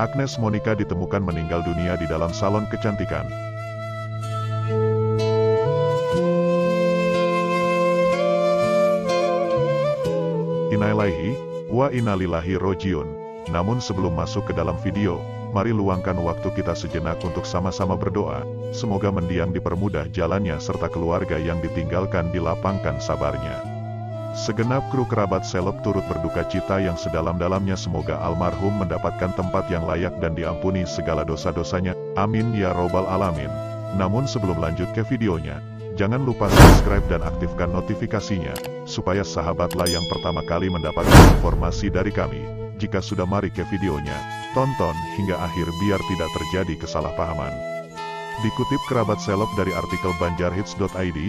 Agnes Monica ditemukan meninggal dunia di dalam salon kecantikan. Inailahi, wa inalillahi rojiun. Namun sebelum masuk ke dalam video, mari luangkan waktu kita sejenak untuk sama-sama berdoa, semoga mendiang dipermudah jalannya serta keluarga yang ditinggalkan dilapangkan sabarnya. Segenap kru kerabat seleb turut berduka cita yang sedalam-dalamnya semoga almarhum mendapatkan tempat yang layak dan diampuni segala dosa-dosanya, amin ya robbal alamin. Namun sebelum lanjut ke videonya, jangan lupa subscribe dan aktifkan notifikasinya, supaya sahabatlah yang pertama kali mendapatkan informasi dari kami. Jika sudah mari ke videonya, tonton hingga akhir biar tidak terjadi kesalahpahaman. Dikutip kerabat seleb dari artikel banjarhits.id,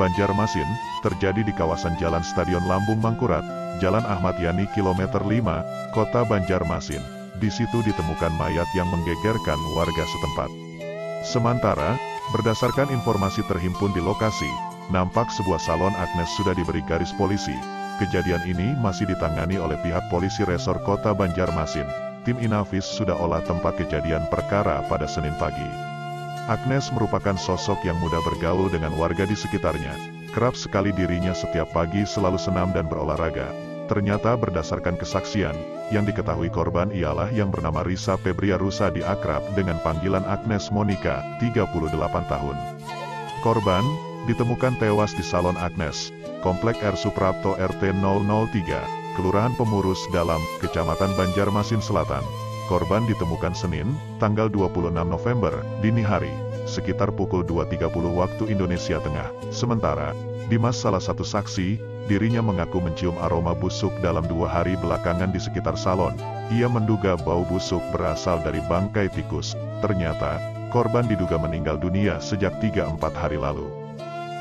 Banjarmasin, terjadi di kawasan Jalan Stadion Lambung Mangkurat, Jalan Ahmad Yani kilometer 5, Kota Banjarmasin. Di situ ditemukan mayat yang menggegerkan warga setempat. Sementara, berdasarkan informasi terhimpun di lokasi, nampak sebuah salon Agnes sudah diberi garis polisi. Kejadian ini masih ditangani oleh pihak polisi resor kota Banjarmasin. Tim Inavis sudah olah tempat kejadian perkara pada Senin pagi. Agnes merupakan sosok yang mudah bergaul dengan warga di sekitarnya. Kerap sekali dirinya setiap pagi selalu senam dan berolahraga. Ternyata berdasarkan kesaksian, yang diketahui korban ialah yang bernama Risa Febria Rusadi akrab dengan panggilan Agnes Monica, 38 tahun. Korban, ditemukan tewas di Salon Agnes, Komplek R Suprapto RT 003, Kelurahan Pemurus Dalam, Kecamatan Banjarmasin Selatan. Korban ditemukan Senin, tanggal 26 November, dini hari, sekitar pukul 2.30 waktu Indonesia Tengah. Sementara, Dimas salah satu saksi, dirinya mengaku mencium aroma busuk dalam dua hari belakangan di sekitar salon. Ia menduga bau busuk berasal dari bangkai tikus. Ternyata, korban diduga meninggal dunia sejak 3-4 hari lalu.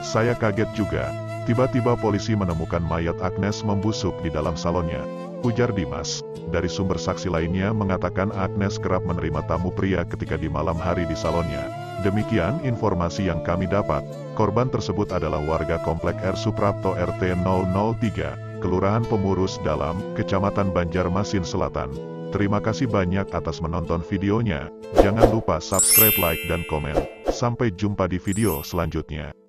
Saya kaget juga, tiba-tiba polisi menemukan mayat Agnes membusuk di dalam salonnya. Ujar Dimas, dari sumber saksi lainnya mengatakan Agnes kerap menerima tamu pria ketika di malam hari di salonnya. Demikian informasi yang kami dapat, korban tersebut adalah warga Komplek R Suprapto RT 003, Kelurahan Pemurus Dalam, Kecamatan Banjarmasin Selatan. Terima kasih banyak atas menonton videonya, jangan lupa subscribe, like dan komen. Sampai jumpa di video selanjutnya.